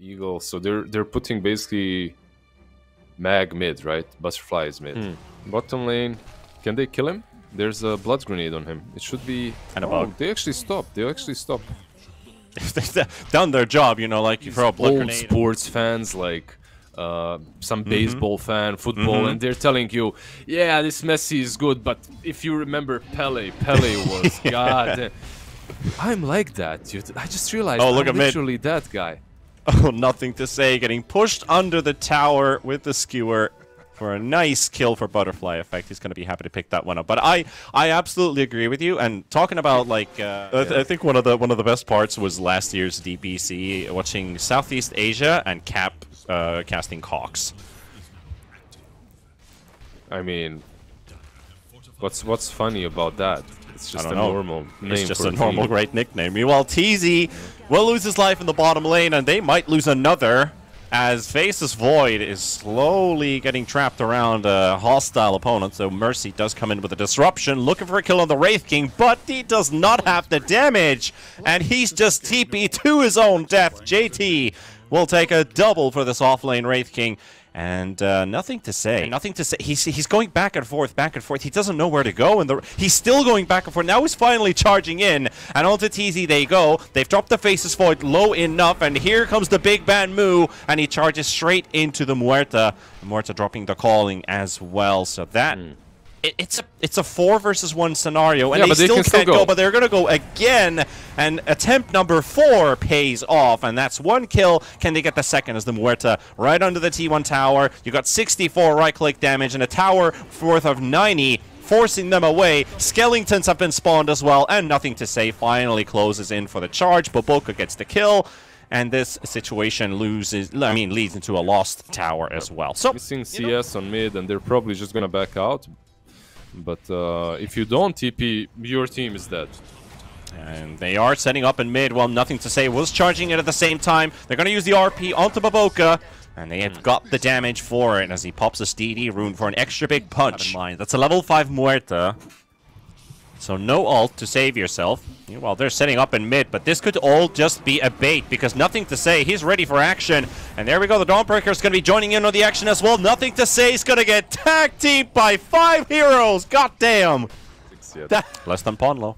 Eagle. So they're they're putting basically mag mid, right? Butterfly is mid. Hmm. Bottom lane, can they kill him? There's a blood grenade on him. It should be. And a oh, bug. They actually stop. They actually stopped. They've done their job, you know, like you throw a blood Old grenade. sports fans like. Uh, some Mm-hmm. baseball fan, football, and they're telling you, "Yeah, this Messi is good, but if you remember Pele, Pele was God." I'm like that, dude. I just realized Oh, look I'm literally that guy. Oh, nothing to say. Getting pushed under the tower with the skewer for a nice kill for Butterfly Effect. He's going to be happy to pick that one up. But I, I absolutely agree with you. And talking about like, uh, I, th- I think one of the one of the best parts was last year's DPC, watching Southeast Asia and Cap uh, casting Cox. I mean, what's what's funny about that? It's just a know. normal name It's just for a normal team. great nickname. Meanwhile, TZ will lose his life in the bottom lane, and they might lose another. As Faceless Void is slowly getting trapped around a hostile opponent, so Mercy does come in with a disruption, looking for a kill on the Wraith King, but he does not have the damage, and he's just TP to his own death. JT will take a double for this offlane Wraith King. And uh, nothing to say. Nothing to say. He's he's going back and forth, back and forth. He doesn't know where to go, and the, he's still going back and forth. Now he's finally charging in, and onto TZ they go. They've dropped the Faceless Void low enough, and here comes the big bad Moo, and he charges straight into the Muerta. Muerta dropping the calling as well. So that. It, it's a it's a four versus one scenario, and Yeah, they but they still can can't still go. go. But they're gonna go again, and attempt number four pays off, and that's one kill. Can they get the second as the Muerta right under the T1 tower? You got 64 right-click damage and a tower worth of 90. Forcing them away. Skeletons have been spawned as well, and nothing to say. Finally closes in for the charge. Boboka gets the kill, and this situation loses. I mean, leads into a lost tower as well. So Missing CS on mid, and they're probably just gonna back out. But uh, if you don't TP, your team is dead. And they are setting up in mid. Well, nothing to say. Was charging it at the same time. They're going to use the RP onto Baboka. And they have got the damage for it as he pops a DD rune for an extra big punch. Mind. That's a level 5 Muerta. So no ult to save yourself. Well, they're setting up in mid, but this could all just be a bait because nothing to say. He's ready for action. And there we go. The Dawnbreaker is going to be joining in on the action as well. Nothing to say. He's going to get tag teamed by five heroes. God damn. Six yet. That- Less than Ponlo.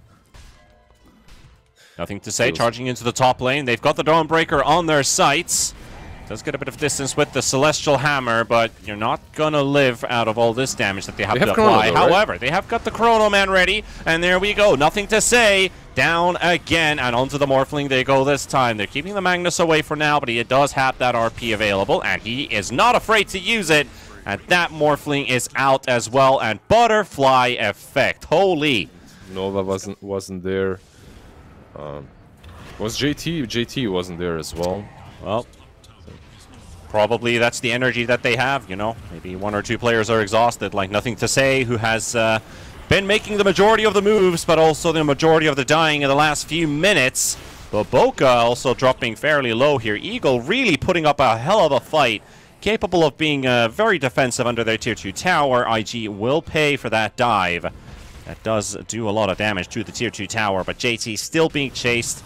Nothing to say. Charging into the top lane. They've got the Dawnbreaker on their sights. Does get a bit of distance with the Celestial Hammer, but you're not gonna live out of all this damage that they have They to have Chrono apply. though, right? However, they have got the Chrono Man ready, and there we go. Nothing to say. Down again, and onto the Morphling they go this time. They're keeping the Magnus away for now, but he does have that RP available, and he is not afraid to use it. And that Morphling is out as well, and Butterfly Effect. Holy. Nova wasn't wasn't there. Um, was JT? JT wasn't there as well. Well, probably that's the energy that they have, you know. Maybe one or two players are exhausted, like Nothing to Say, who has uh, been making the majority of the moves, but also the majority of the dying in the last few minutes. Boboka also dropping fairly low here. Eagle really putting up a hell of a fight. Capable of being uh, very defensive under their tier 2 tower. IG will pay for that dive. That does do a lot of damage to the tier 2 tower, but JT still being chased.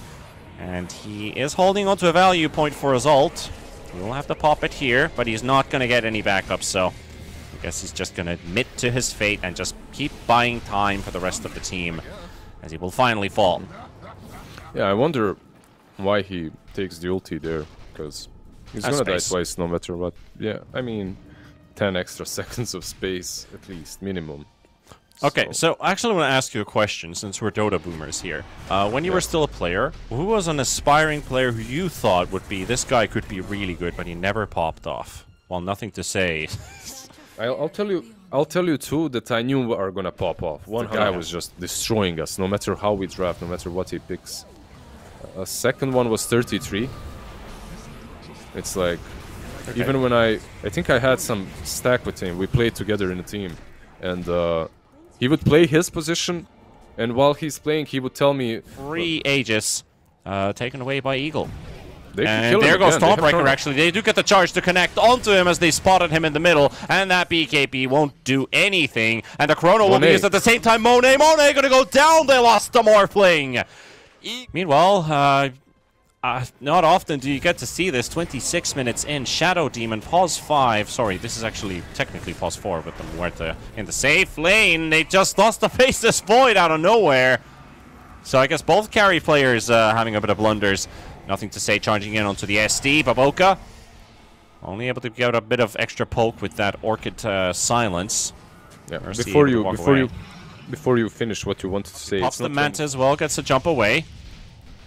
And he is holding onto a value point for his ult. He will have to pop it here, but he's not going to get any backup, so I guess he's just going to admit to his fate and just keep buying time for the rest of the team as he will finally fall. Yeah, I wonder why he takes the ulti there, because he's gonna die twice no matter what. Yeah, I mean, 10 extra seconds of space, at least, minimum. Okay, so I actually want to ask you a question since we're Dota boomers here. Uh, when you were still a player, who was an aspiring player who you thought would be this guy could be really good, but he never popped off? Well, nothing to say. I'll, I'll tell you. I'll tell you two that I knew are gonna pop off. One guy was just destroying us, no matter how we draft, no matter what he picks. A second one was 33. It's like, even when I, I think I had some stack with him. We played together in a team, and uh, he would play his position, and while he's playing, he would tell me, Free Aegis uh, taken away by Eagle. they And kill there goes again. Stormbreaker, Chrono. actually. They do get the charge to connect onto him as they spotted him in the middle. And that BKB won't do anything. And the Chrono will be Monet. used at the same time. Monet, Monet gonna go down. They lost the Morphling. E- Meanwhile, uh, uh, not often do you get to see this. 26 minutes in, Shadow Demon, pause 5. Sorry, this is actually technically pause 4 with the Muerta in the safe lane. They just lost the Faceless Void out of nowhere. So I guess both carry players uh, having a bit of blunders. Nothing to say charging in onto the SD. Baboka only able to get a bit of extra poke with that Orchid uh, Silence. Yeah, before you, before away. you, before you finish what you wanted to say. Pops the Manta as well, gets a jump away.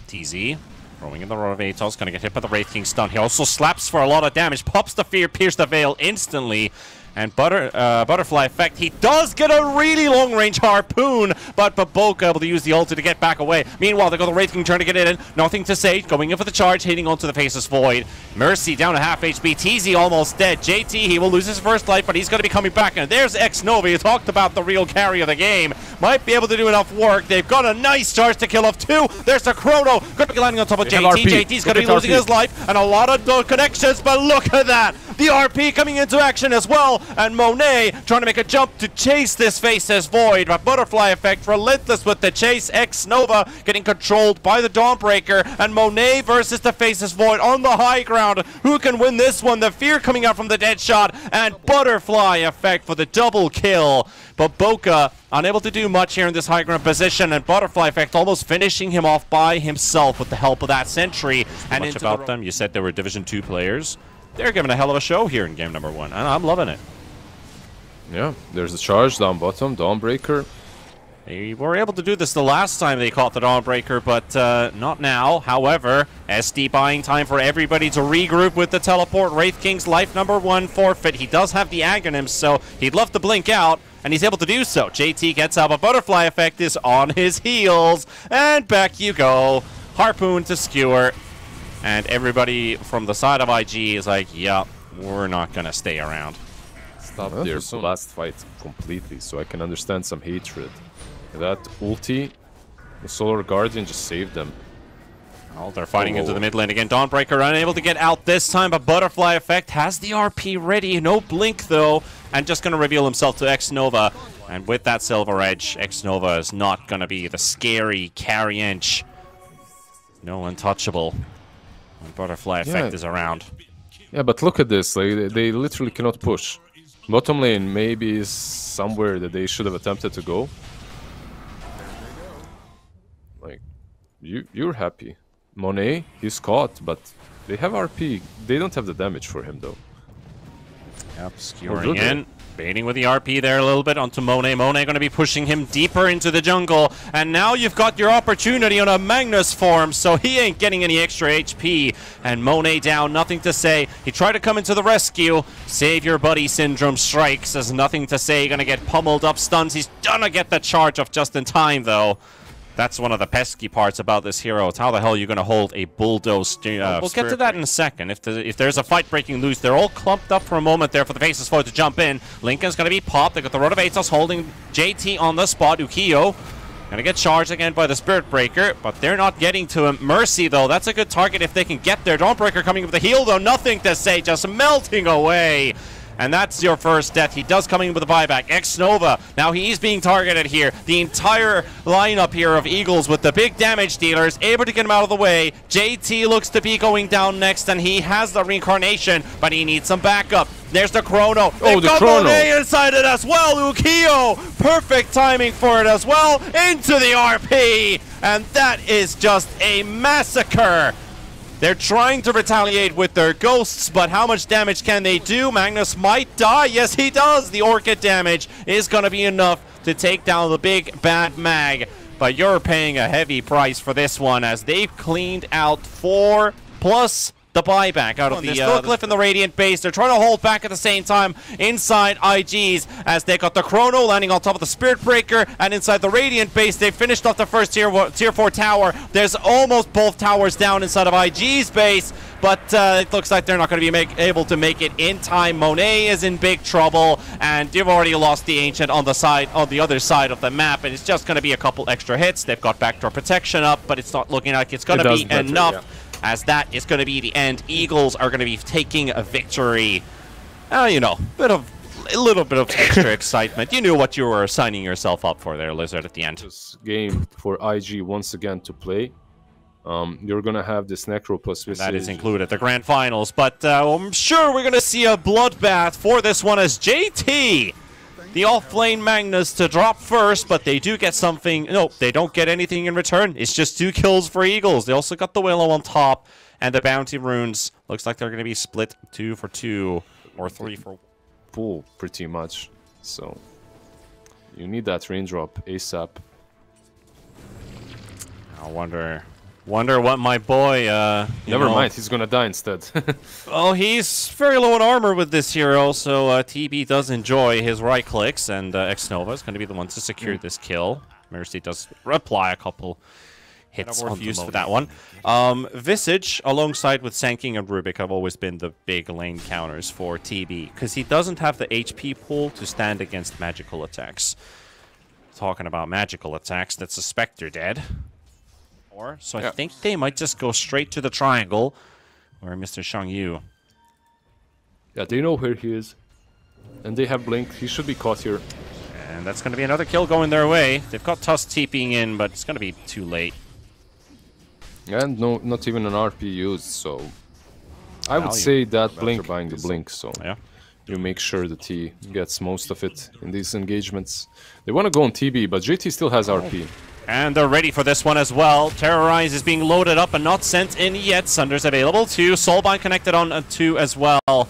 TZ Throwing in the Rod of Atos, gonna get hit by the Wraith King stun. He also slaps for a lot of damage, pops the Fear, pierce the Veil instantly, and butter, uh, Butterfly Effect. He does get a really long-range harpoon, but Baboka able to use the ulti to get back away. Meanwhile, they got the Wraith King trying to get it in. Nothing to say. Going in for the charge, hitting onto the Faceless Void. Mercy down to half HP. TZ almost dead. JT, he will lose his first life, but he's going to be coming back. And there's X Nova. You talked about the real carry of the game. Might be able to do enough work. They've got a nice charge to kill off two. There's the Chrono. Going to be landing on top of JT. JT's going to be losing RP. his life and a lot of connections, but look at that. The RP coming into action as well. And Monet trying to make a jump to chase this Faceless Void. But Butterfly Effect relentless with the chase. X Nova getting controlled by the Dawnbreaker. And Monet versus the Faceless Void on the high ground. Who can win this one? The Fear coming out from the dead shot. And Butterfly Effect for the double kill. But Boca unable to do much here in this high ground position, and Butterfly Effect almost finishing him off by himself with the help of that Sentry. And much about the them, you said they were Division 2 players they're giving a hell of a show here in game number one, and I'm loving it. Yeah, there's the charge down bottom, Dawnbreaker. They were able to do this the last time they caught the Dawnbreaker, but uh, not now. However, SD buying time for everybody to regroup with the teleport. Wraith King's life number one forfeit. He does have the Aghanim, so he'd love to blink out, and he's able to do so. JT gets up. A butterfly effect is on his heels, and back you go. Harpoon to skewer. And everybody from the side of IG is like, yeah, we're not going to stay around. Stop well, their last fight completely, so I can understand some hatred. That ulti, the Solar Guardian just saved them. Well, they're fighting oh. into the mid lane again. Dawnbreaker unable to get out this time, but Butterfly Effect has the RP ready. No blink, though, and just going to reveal himself to X-Nova. And with that Silver Edge, X-Nova is not going to be the scary carry inch. No untouchable. When butterfly effect yeah. is around. Yeah, but look at this. Like they literally cannot push. Bottom lane maybe is somewhere that they should have attempted to go. Like, you you're happy. Monet, he's caught, but they have RP. They don't have the damage for him though. Yep, skewering in. Baiting with the RP there a little bit onto Monet. Monet going to be pushing him deeper into the jungle. And now you've got your opportunity on a Magnus form, so he ain't getting any extra HP. And Monet down, nothing to say. He tried to come into the rescue. Save your buddy syndrome strikes. There's nothing to say. Going to get pummeled up stuns. He's gonna get the charge off just in time, though. That's one of the pesky parts about this hero. It's how the hell are you're going to hold a bulldoze. Uh, we'll get to that in a second. If, the, if there's a fight breaking loose, they're all clumped up for a moment there for the Faceless Void to jump in. Linken's going to be popped. They got the Rod of Atos holding JT on the spot. Ukiyo Gonna get charged again by the Spirit Breaker, but they're not getting to him. Mercy, though, that's a good target if they can get there. Dawnbreaker coming with the heal, though, nothing to say, just melting away. And that's your first death. He does come in with a buyback. X-Nova, now he's being targeted here. The entire lineup here of Eagles with the big damage dealers, able to get him out of the way. JT looks to be going down next, and he has the reincarnation, but he needs some backup. There's the Chrono. Oh, the Chrono. inside it as well. Ukiyo, perfect timing for it as well. Into the RP. And that is just a massacre. They're trying to retaliate with their ghosts, but how much damage can they do? Magnus might die. Yes, he does. The Orchid damage is going to be enough to take down the big bad mag. But you're paying a heavy price for this one as they've cleaned out four plus the buyback out of the... There's uh, Cliff in the Radiant base. They're trying to hold back at the same time inside IG's as they got the Chrono landing on top of the Spirit Breaker and inside the Radiant base they finished off the first tier, tier 4 tower. There's almost both towers down inside of IG's base but uh, it looks like they're not going to be make, able to make it in time. Monet is in big trouble, and you've already lost the Ancient on the side, on the other side of the map, and it's just going to be a couple extra hits. They've got backdoor protection up, but it's not looking like it's going to be better, enough. Yeah as that is going to be the end. Eagles are going to be taking a victory. Uh, you know, bit of a little bit of extra excitement. You knew what you were signing yourself up for there, Lizard, at the end. This game for IG once again to play. Um, you're gonna have this Necro plus that is included, the grand finals. But uh, I'm sure we're going to see a bloodbath for this one as JT, the off-lane Magnus, to drop first, but they do get something. No, they don't get anything in return. It's just two kills for Eagles. They also got the Willow on top, and the bounty runes. Looks like they're going to be split two for two, or three for. pool pretty much. So you need that raindrop ASAP. I wonder. Wonder what my boy. Uh, Never know- mind, he's gonna die instead. Well, he's very low in armor with this hero, so uh, TB does enjoy his right clicks, and uh, X-Nova is going to be the one to secure this kill. Mercy does reply a couple hits on use for that one. Um, Visage, alongside with Sand King and Rubik, have always been the big lane counters for TB, because he doesn't have the HP pool to stand against magical attacks. Talking about magical attacks, that's a Spectre dead. Or, so I think they might just go straight to the triangle, where Mr. Shang Yu yeah, they know where he is. And they have Blink. He should be caught here. And that's going to be another kill going their way. They've got Tusk TPing in, but it's going to be too late. And no, not even an RP used, so... I would Value. say that Blink buying the Blink, so... Yeah. You make sure that he gets most of it in these engagements. They want to go on TB, but JT still has RP. Oh. And they're ready for this one as well. Terrorize is being loaded up and not sent in yet. Sunder's available too. Soulbind connected on uh, two as well.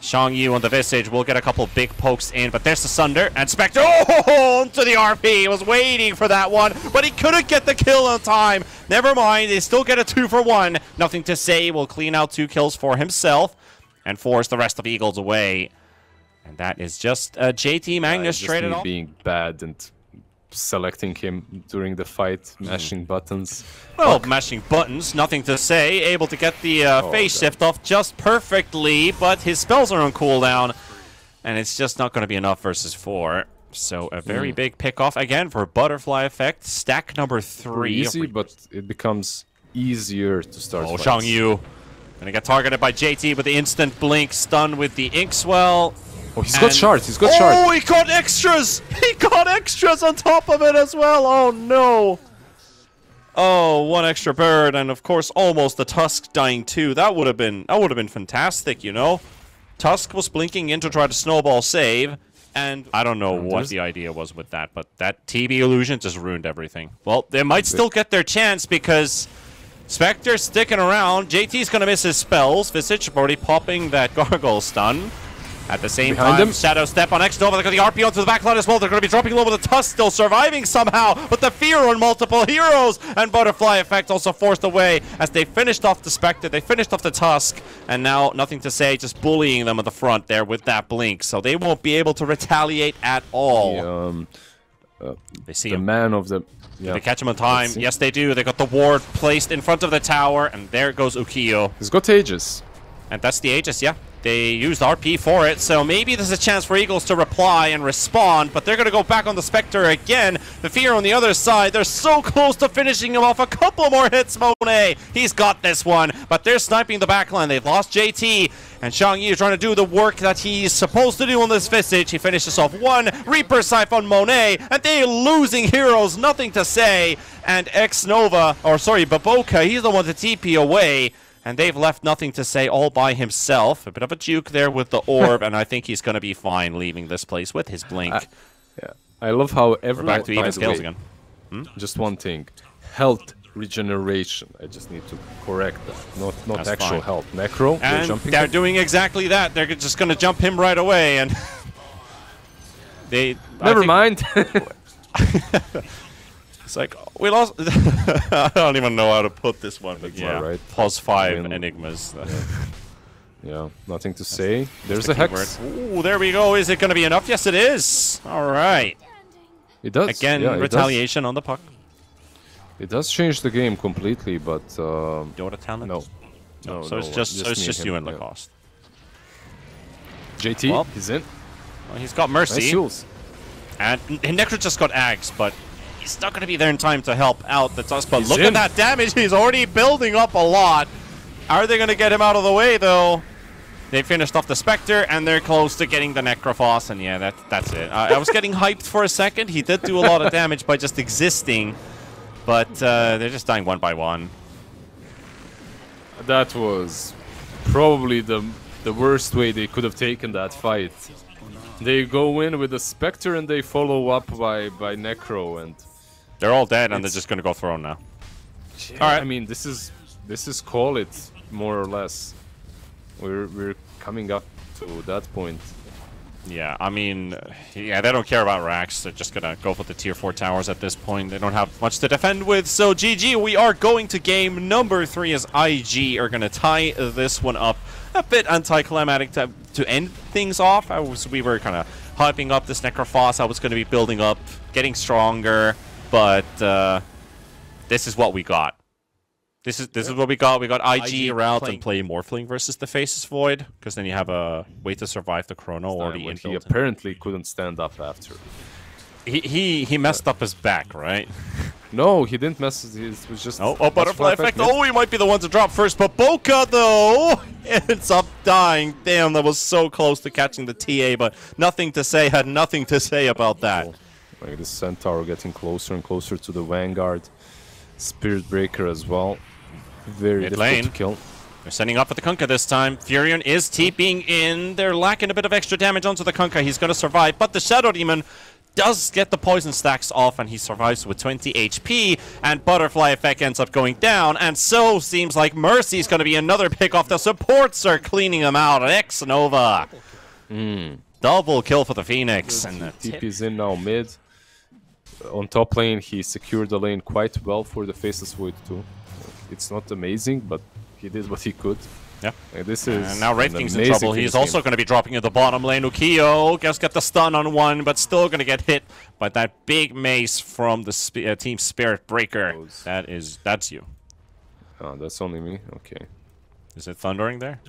Shang Yu on the Visage will get a couple big pokes in, but there's the Sunder and Spectre. Oh, onto the RP. He was waiting for that one, but he couldn't get the kill on time. Never mind. They still get a two for one. Nothing to say. Will clean out two kills for himself and force the rest of Eagles away. And that is just uh, JT Magnus just traded off. being bad and selecting him during the fight, Hmm. mashing buttons. Well, mashing buttons, nothing to say. Able to get the uh, Oh, face God. shift off just perfectly, but his spells are on cooldown, and it's just not going to be enough versus four. So a very big pick off again for butterfly effect. Stack number three. Easy, but it becomes easier to start. Oh, fights. Shang Yu. Gonna get targeted by JT with the instant blink, stun with the Inkswell. Oh, he's got shards. He's got oh, shards. he got extras! He got extras on top of it as well. Oh no! Oh, one extra bird, and of course, almost the Tusk dying too. That would have been that would have been fantastic, you know. Tusk was blinking in to try to snowball save, and I don't know oh, what the idea was with that, but that TB illusion just ruined everything. Well, they might still get their chance because Spectre's sticking around. JT's gonna miss his spells. Visage already popping that gargoyle stun. At the same Behind time, him. Shadow Step on X-Nova. They got the RP onto the backline as well. They're going to be dropping low with the Tusk still surviving somehow. But the Fear on multiple heroes. And Butterfly Effect also forced away as they finished off the Spectre. They finished off the Tusk. And now, nothing to say, just bullying them at the front there with that Blink. So they won't be able to retaliate at all. The, um, They see the him. man of the. Yeah. They catch him on time. Yes, they do. They got the ward placed in front of the tower. And there goes Ukiyo. He's got Aegis. And that's the Aegis, yeah. They used RP for it, so maybe there's a chance for Eagles to reply and respond, but they're going to go back on the Spectre again. The Fear on the other side, they're so close to finishing him off. A couple more hits, Monet. He's got this one, but they're sniping the backline. They've lost JT, and Shang Yu is trying to do the work that he's supposed to do on this Visage. He finishes off one Reaper Scythe on Monet, and they're losing heroes, nothing to say. And X Nova, or sorry, Baboka, he's the one to TP away. And they've left nothing to say all by himself. A bit of a juke there with the orb, and I think he's going to be fine leaving this place with his blink. Yeah. I love how every. We're back to even scales way, again. Hmm? Just one thing, health regeneration. I just need to correct that. Not not That's actual fine. health. Necro. they're And jumping. they're him. doing exactly that. They're just going to jump him right away, and they. Never think mind. It's like we lost. I don't even know how to put this one, but yeah, right? plus five Win. enigmas. yeah. Nothing to say. There's the a hex. keyword. Ooh, there we go. Is it going to be enough? Yes, it is. All right. It does. Again, yeah, it does. retaliation on the puck. It does change the game completely, but um, Dota talent. no. No, so it's no, just, so it's just and you him, and yeah. Lacoste. JT, Well, he's in. Well, he's got mercy, heals. and and Necro just got Ags, but he's not going to be there in time to help out the Tusk. But He's look in. at that damage; he's already building up a lot. Are they going to get him out of the way though? They finished off the Spectre, and they're close to getting the Necrophos, and yeah, that, that's it. I, I was getting hyped for a second. He did do a lot of damage by just existing, but uh, they're just dying one by one. That was probably the the worst way they could have taken that fight. They go in with the Spectre and they follow up by, by Necro and... They're all dead and they're just gonna go throne now. Yeah, Alright. I mean, this is... This is call it, more or less. We're, we're coming up to that point. Yeah, I mean, yeah, they don't care about racks. They're just gonna go for the tier 4 towers at this point. They don't have much to defend with. So GG, we are going to game number 3 as IG are gonna tie this one up. A bit anticlimactic to, to end things off. I was, we were kind of hyping up this Necrophos. I was going to be building up, getting stronger, but uh, this is what we got. This is this is what we got. We got IG, IG around and play Morphling versus the Faceless Void, because then you have a way to survive the Chrono or the He apparently couldn't stand up after. He he he messed up his back, right? No, he didn't mess. It was just. Oh, oh butterfly effect. effect. Oh, he might be the one to drop first, but Boca though ends up dying. Damn, that was so close to catching the TA, but nothing to say. Had nothing to say about that. Like the Centaur getting closer and closer to the Vanguard. Spirit Breaker as well. Very Mid difficult lane. to kill. They're setting up for the Kunkka this time. Furion is TPing in. They're lacking a bit of extra damage onto the Kunkka. He's going to survive, but the Shadow Demon does get the poison stacks off and he survives with 20 HP and Butterfly Effect ends up going down and so seems like Mercy's going to be another pick off. The supports are cleaning him out. X Nova. Mm. Double kill for the Phoenix. And the TP's in now mid. On top lane he secured the lane quite well for the Faceless Void too. It's not amazing but he did what he could. Yeah. this is and now Wraith King's in trouble. He's also going to be dropping in the bottom lane. Ukiyo just got the stun on one, but still going to get hit by that big mace from the sp uh, Team Spirit Breaker. Those. That is, that's you. Oh, that's only me? Okay. Is it thundering there?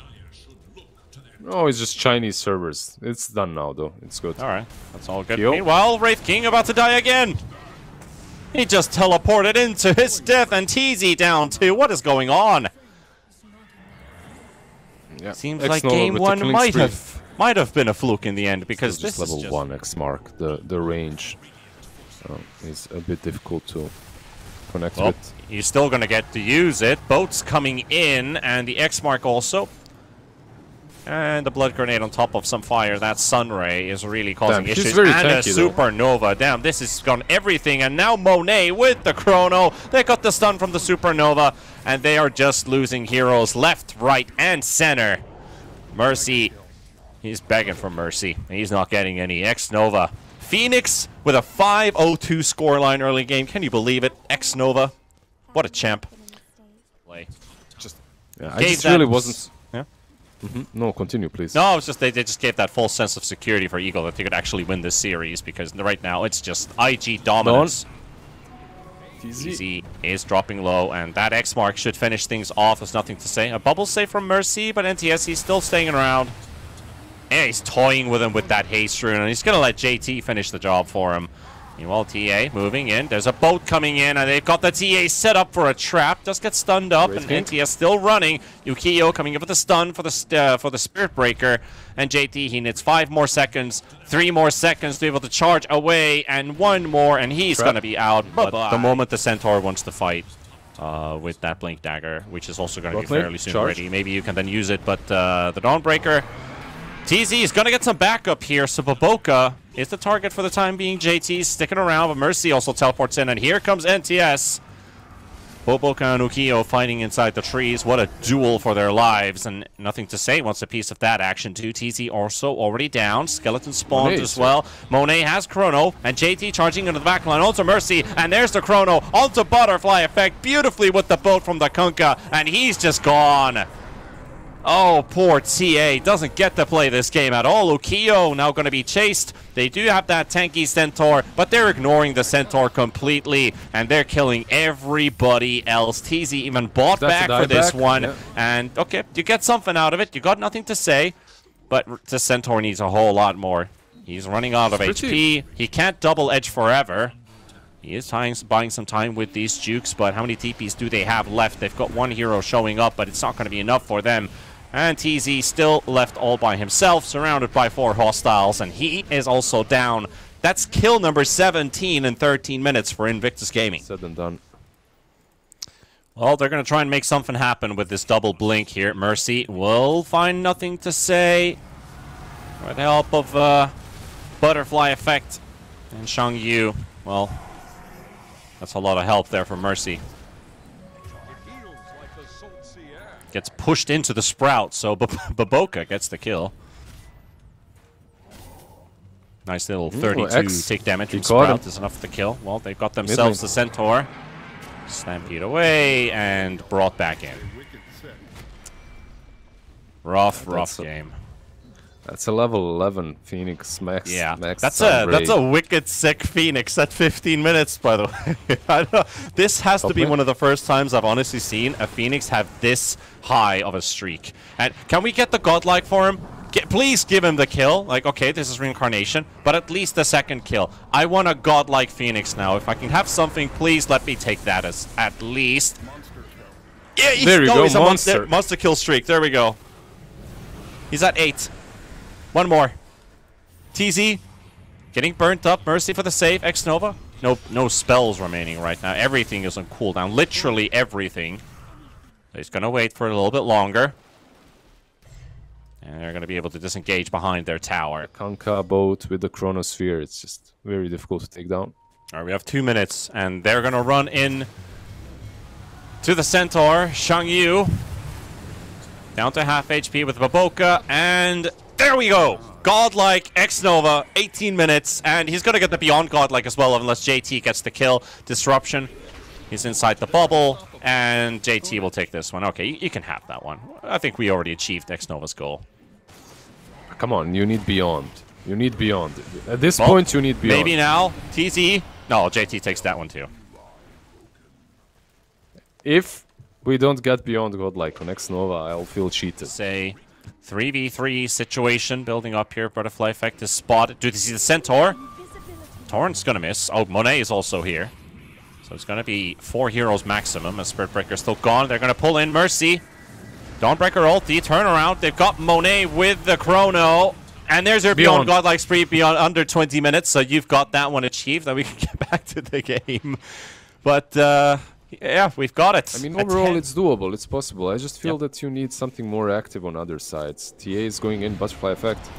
Oh, it's just Chinese servers. It's done now, though. It's good. Alright, that's all good. Yo. Meanwhile, Wraith King about to die again! He just teleported into his death and TZ down too. What is going on? Yeah. Seems X like game one might spree. have might have been a fluke in the end because this is level one X mark. The the range uh, is a bit difficult to connect well, with. He's still gonna get to use it. Boats coming in, and the X mark also. And the blood grenade on top of some fire. That sunray is really causing Damn, issues. and tanky, a supernova. Though. Damn, this has gone everything. And now Monet with the chrono. They got the stun from the supernova. And they are just losing heroes left, right, and center. Mercy. He's begging for mercy. He's not getting any. X Nova. Phoenix with a 5-0-2 scoreline early game. Can you believe it? X Nova. What a champ. Play. Just yeah, I just really wasn't Mm -hmm. No, continue, please. No, it's just they, they just gave that false sense of security for Eagle that they could actually win this series because right now it's just IG dominance. TZ is dropping low, and that X mark should finish things off. There's nothing to say. A bubble save from Mercy, but NTS he's still staying around. And he's toying with him with that haste rune, and he's gonna let JT finish the job for him. Meanwhile, TA moving in. There's a boat coming in, and they've got the TA set up for a trap. Just get stunned up, and NTS still running. Ukiyo coming in with a stun for the uh, for the Spirit Breaker, and JT he needs five more seconds, three more seconds to be able to charge away, and one more, and he's going to be out. But the moment the Centaur wants to fight, uh, with that Blink Dagger, which is also going to be fairly soon charge. ready. Maybe you can then use it, but uh, the Dawnbreaker TZ is going to get some backup here, so Baboka is the target for the time being. JT sticking around, but Mercy also teleports in, and here comes NTS. Boboka and Ukiyo fighting inside the trees. What a duel for their lives, and nothing to say wants a piece of that action too. TZ also already down. Skeleton spawned as well. Monet has Chrono, and JT charging into the backline. Onto Mercy, and there's the Chrono. Onto Butterfly Effect, beautifully with the boat from the Kunkka, and he's just gone. Oh, poor TA doesn't get to play this game at all. Ukiyo now going to be chased. They do have that tanky Centaur, but they're ignoring the Centaur completely, and they're killing everybody else. TZ even bought That's back for this back. one, yeah. and okay, you get something out of it. You got nothing to say, but the Centaur needs a whole lot more. He's running out of HP. He can't double edge forever. He is tying, buying some time with these Jukes, but how many TPs do they have left? They've got one hero showing up, but it's not going to be enough for them. And TZ still left all by himself, surrounded by four hostiles, and he is also down. That's kill number 17 in 13 minutes for Invictus Gaming. Said and done. Well, they're going to try and make something happen with this double blink here. Mercy will find nothing to say. With the help of uh, Butterfly Effect and Shang Yu. Well, that's a lot of help there for Mercy. Gets pushed into the Sprout, so Baboka gets the kill. Nice little 32 Ooh, take damage from Sprout is enough for the kill. Well, they've got themselves the Centaur. Stampede away and brought back in. Rough, rough game. That's a level 11 Phoenix max. Yeah, max that's a that's a wicked sick Phoenix at 15 minutes. By the way, this has to be one of the first times I've honestly seen a Phoenix have this high of a streak. And can we get the godlike for him? Get, please give him the kill. Like, okay, this is reincarnation, but at least the second kill. I want a godlike Phoenix now. If I can have something, please let me take that as at least. Yeah, he's, there you go, monster. A monster. monster kill streak. There we go. He's at eight. One more. TZ getting burnt up. Mercy for the save. X Nova. No, no spells remaining right now. Everything is on cooldown. Literally everything. he's gonna wait for a little bit longer. And they're going to be able to disengage behind their tower. Kunkka boat with the Chronosphere, it's just very difficult to take down. All right, we have two minutes, and they're going to run in to the Centaur, Shang Yu. Down to half HP with Baboka, and there we go! Godlike, X-Nova, 18 minutes, and he's to get the Beyond Godlike as well, unless JT gets the kill. Disruption, he's inside the bubble, and JT will take this one. Okay, you, you can have that one. I think we already achieved X-Nova's goal. Come on, you need beyond. You need beyond. At this well, point, you need beyond. Maybe now. TZ. No, JT takes that one too. If we don't get beyond Godlike on X Nova, I'll feel cheated. Say 3v3 situation building up here. Butterfly effect is spotted. Do you see the Centaur? Torrent's gonna miss. Oh, Monet is also here. So it's gonna be four heroes maximum A Spirit Breaker's still gone. They're gonna pull in Mercy. Dawnbreaker ulti, turn around. They've got Monet with the chrono. And there's your Beyond, Beyond Godlike Spree beyond under 20 minutes, so you've got that one achieved. Then we can get back to the game. But, uh, yeah, we've got it. I mean, overall, it's doable. It's possible. I just feel yep. that you need something more active on other sides. TA is going in, Butterfly Effect.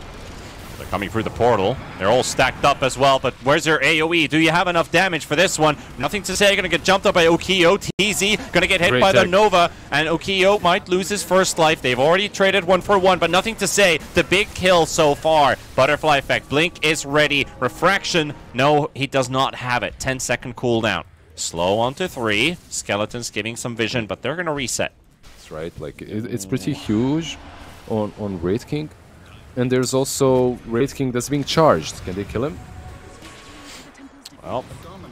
They're coming through the portal. They're all stacked up as well, but where's your AoE? Do you have enough damage for this one? Nothing to say. Gonna get jumped up by Ukiyo. TZ gonna get hit Great by tech. the Nova, and Ukiyo might lose his first life. They've already traded one for one, but nothing to say. The big kill so far. Butterfly effect. Blink is ready. Refraction. No, he does not have it. 10 second cooldown. Slow onto three. Skeletons giving some vision, but they're gonna reset. That's right. Like it, it's pretty huge on on Wraith King. And there's also Wraith King that's being charged. Can they kill him? Well,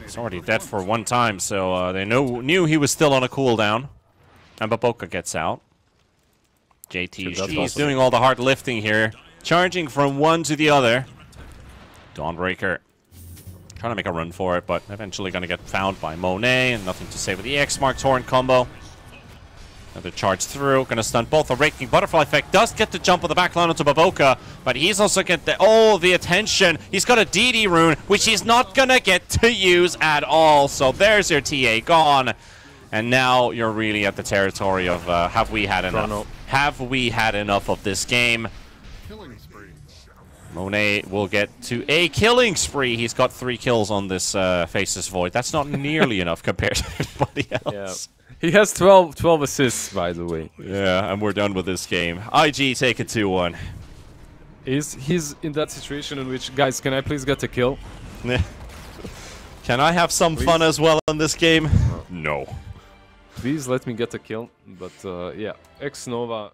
he's already dead for one time, so uh, they know, knew he was still on a cooldown. And Baboka gets out. JT is doing all the hard lifting here. Charging from one to the other. Dawnbreaker trying to make a run for it, but eventually going to get found by Monet, and nothing to say with the X Mark Torrent combo. Another charge through, gonna stun both. The Wraith King Butterfly effect does get the jump on the back line onto Baboka, but he's also get the oh the attention. He's got a DD rune, which he's not gonna get to use at all. So there's your TA gone. And now you're really at the territory of uh, have we had enough? Have we had enough of this game? Monet will get to a killing spree. He's got three kills on this uh, Faceless Void. That's not nearly enough compared to anybody else. Yeah. He has 12, 12 assists, by the way. Yeah, and we're done with this game. IG, take it 2-1. He's, he's in that situation in which, guys, can I please get a kill? can I have some please? fun as well in this game? No. Please let me get a kill. But, uh, yeah, X-Nova